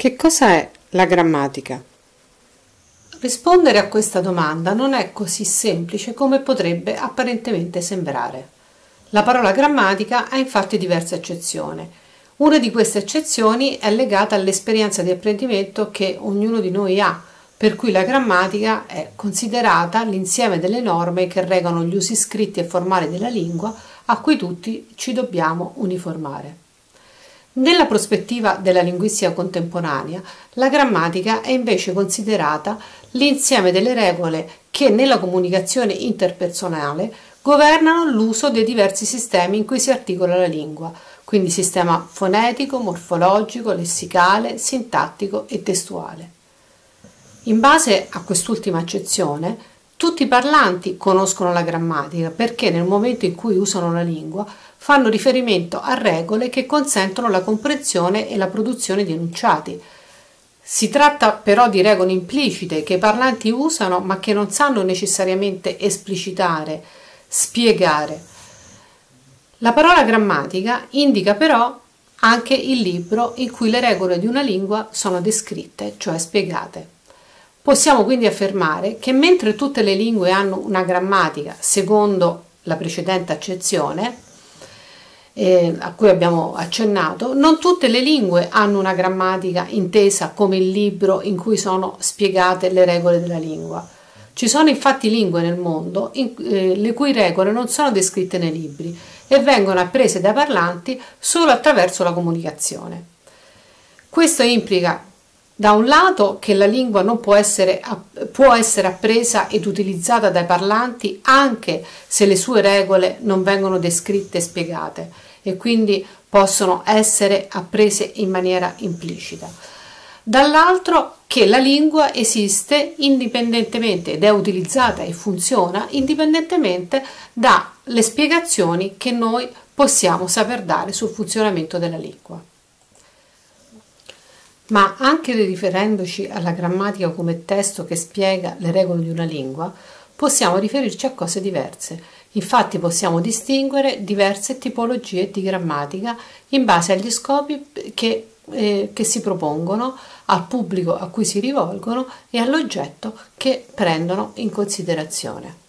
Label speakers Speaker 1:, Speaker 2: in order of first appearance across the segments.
Speaker 1: Che cosa è la grammatica?
Speaker 2: Rispondere a questa domanda non è così semplice come potrebbe apparentemente sembrare. La parola grammatica ha infatti diverse accezioni. Una di queste accezioni è legata all'esperienza di apprendimento che ognuno di noi ha, per cui la grammatica è considerata l'insieme delle norme che regolano gli usi scritti e formali della lingua a cui tutti ci dobbiamo uniformare. Nella prospettiva della linguistica contemporanea, la grammatica è invece considerata l'insieme delle regole che nella comunicazione interpersonale governano l'uso dei diversi sistemi in cui si articola la lingua, quindi sistema fonetico, morfologico, lessicale, sintattico e testuale. In base a quest'ultima accezione, tutti i parlanti conoscono la grammatica perché nel momento in cui usano la lingua fanno riferimento a regole che consentono la comprensione e la produzione di enunciati. Si tratta però di regole implicite che i parlanti usano ma che non sanno necessariamente esplicitare, spiegare. La parola grammatica indica però anche il libro in cui le regole di una lingua sono descritte, cioè spiegate. Possiamo quindi affermare che mentre tutte le lingue hanno una grammatica secondo la precedente accezione, eh, a cui abbiamo accennato, non tutte le lingue hanno una grammatica intesa come il libro in cui sono spiegate le regole della lingua. Ci sono infatti lingue nel mondo in, eh, le cui regole non sono descritte nei libri e vengono apprese dai parlanti solo attraverso la comunicazione. Questo implica da un lato che la lingua può essere, può essere appresa ed utilizzata dai parlanti anche se le sue regole non vengono descritte e spiegate e quindi possono essere apprese in maniera implicita. Dall'altro che la lingua esiste indipendentemente ed è utilizzata e funziona indipendentemente dalle spiegazioni che noi possiamo saper dare sul funzionamento della lingua ma anche riferendoci alla grammatica come testo che spiega le regole di una lingua, possiamo riferirci a cose diverse. Infatti possiamo distinguere diverse tipologie di grammatica in base agli scopi che, eh, che si propongono, al pubblico a cui si rivolgono e all'oggetto che prendono in considerazione.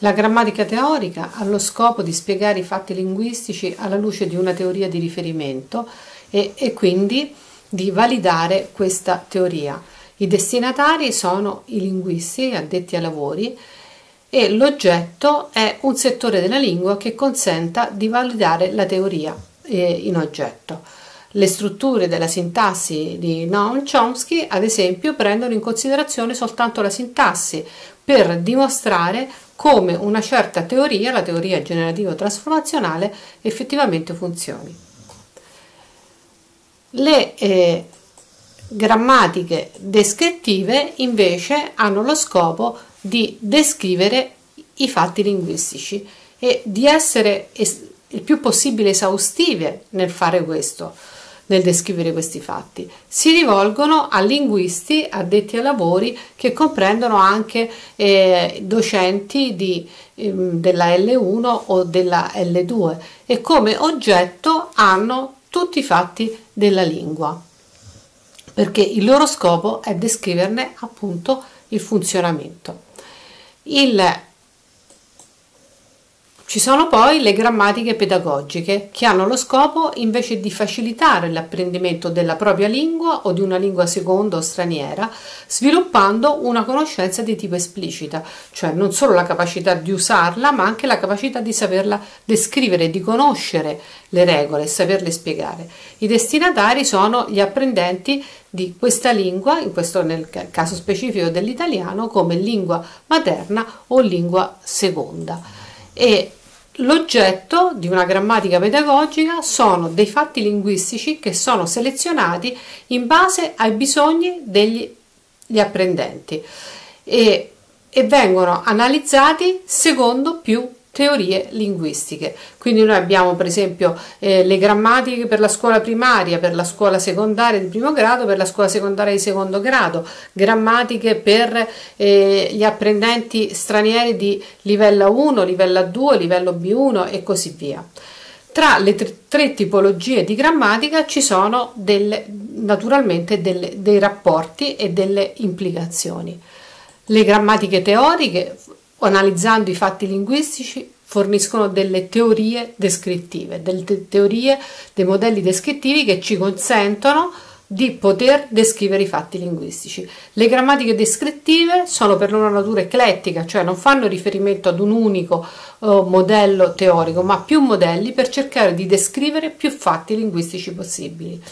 Speaker 2: La grammatica teorica ha lo scopo di spiegare i fatti linguistici alla luce di una teoria di riferimento e, e quindi di validare questa teoria. I destinatari sono i linguisti addetti ai lavori e l'oggetto è un settore della lingua che consenta di validare la teoria eh, in oggetto. Le strutture della sintassi di Noam Chomsky, ad esempio, prendono in considerazione soltanto la sintassi per dimostrare come una certa teoria, la teoria generativo-trasformazionale, effettivamente funzioni. Le eh, grammatiche descrittive invece hanno lo scopo di descrivere i fatti linguistici e di essere il più possibile esaustive nel fare questo nel descrivere questi fatti. Si rivolgono a linguisti addetti ai lavori che comprendono anche eh, docenti di, eh, della L1 o della L2 e come oggetto hanno tutti i fatti della lingua perché il loro scopo è descriverne appunto il funzionamento. Il ci sono poi le grammatiche pedagogiche che hanno lo scopo invece di facilitare l'apprendimento della propria lingua o di una lingua seconda o straniera, sviluppando una conoscenza di tipo esplicita, cioè non solo la capacità di usarla, ma anche la capacità di saperla descrivere, di conoscere le regole saperle spiegare. I destinatari sono gli apprendenti di questa lingua, in questo nel caso specifico dell'italiano, come lingua materna o lingua seconda e l'oggetto di una grammatica pedagogica sono dei fatti linguistici che sono selezionati in base ai bisogni degli apprendenti e, e vengono analizzati secondo più teorie linguistiche. Quindi noi abbiamo per esempio eh, le grammatiche per la scuola primaria, per la scuola secondaria di primo grado, per la scuola secondaria di secondo grado, grammatiche per eh, gli apprendenti stranieri di livello 1, livello 2, livello B1 e così via. Tra le tre, tre tipologie di grammatica ci sono delle, naturalmente delle, dei rapporti e delle implicazioni. Le grammatiche teoriche, analizzando i fatti linguistici, forniscono delle teorie descrittive, delle teorie, dei modelli descrittivi che ci consentono di poter descrivere i fatti linguistici. Le grammatiche descrittive sono per loro natura eclettica, cioè non fanno riferimento ad un unico uh, modello teorico, ma più modelli per cercare di descrivere più fatti linguistici possibili.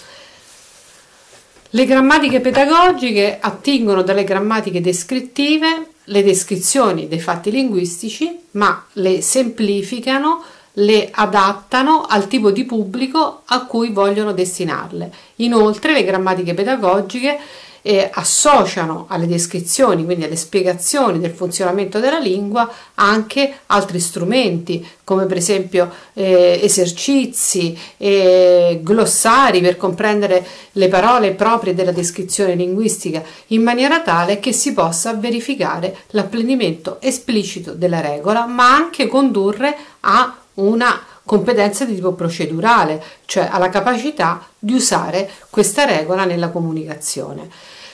Speaker 2: Le grammatiche pedagogiche attingono dalle grammatiche descrittive le descrizioni dei fatti linguistici, ma le semplificano le adattano al tipo di pubblico a cui vogliono destinarle. Inoltre le grammatiche pedagogiche eh, associano alle descrizioni, quindi alle spiegazioni del funzionamento della lingua, anche altri strumenti, come per esempio eh, esercizi, eh, glossari per comprendere le parole proprie della descrizione linguistica, in maniera tale che si possa verificare l'apprendimento esplicito della regola, ma anche condurre a una competenza di tipo procedurale, cioè alla capacità di usare questa regola nella comunicazione.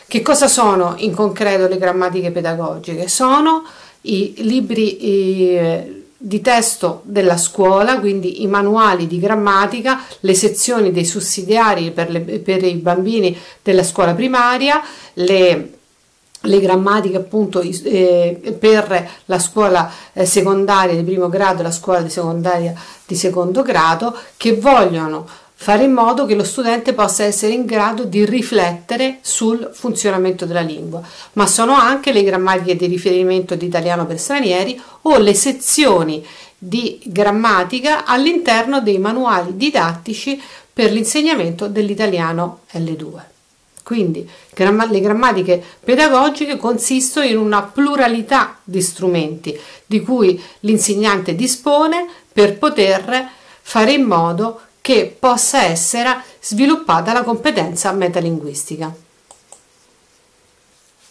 Speaker 2: Che cosa sono in concreto le grammatiche pedagogiche? Sono i libri i, di testo della scuola, quindi i manuali di grammatica, le sezioni dei sussidiari per, le, per i bambini della scuola primaria, le le grammatiche appunto eh, per la scuola eh, secondaria di primo grado e la scuola di secondaria di secondo grado che vogliono fare in modo che lo studente possa essere in grado di riflettere sul funzionamento della lingua, ma sono anche le grammatiche di riferimento di italiano per stranieri o le sezioni di grammatica all'interno dei manuali didattici per l'insegnamento dell'italiano L2. Quindi le grammatiche pedagogiche consistono in una pluralità di strumenti di cui l'insegnante dispone per poter fare in modo che possa essere sviluppata la competenza metalinguistica.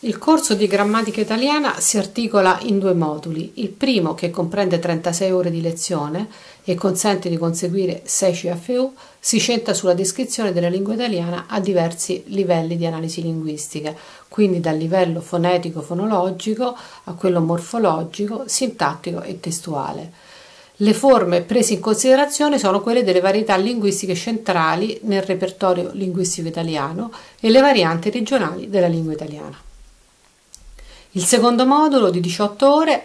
Speaker 2: Il corso di grammatica italiana si articola in due moduli. Il primo, che comprende 36 ore di lezione e consente di conseguire 6 CFU, si centra sulla descrizione della lingua italiana a diversi livelli di analisi linguistica, quindi dal livello fonetico-fonologico a quello morfologico, sintattico e testuale. Le forme prese in considerazione sono quelle delle varietà linguistiche centrali nel repertorio linguistico italiano e le varianti regionali della lingua italiana. Il secondo modulo di 18 ore,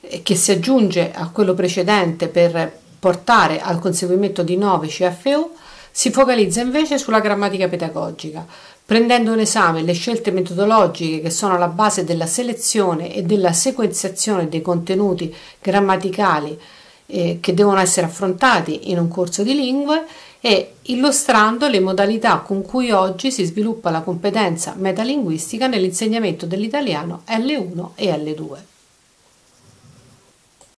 Speaker 2: eh, che si aggiunge a quello precedente per portare al conseguimento di 9 CFU, si focalizza invece sulla grammatica pedagogica, prendendo in esame le scelte metodologiche che sono alla base della selezione e della sequenziazione dei contenuti grammaticali eh, che devono essere affrontati in un corso di lingue e illustrando le modalità con cui oggi si sviluppa la competenza metalinguistica nell'insegnamento dell'italiano L1 e L2.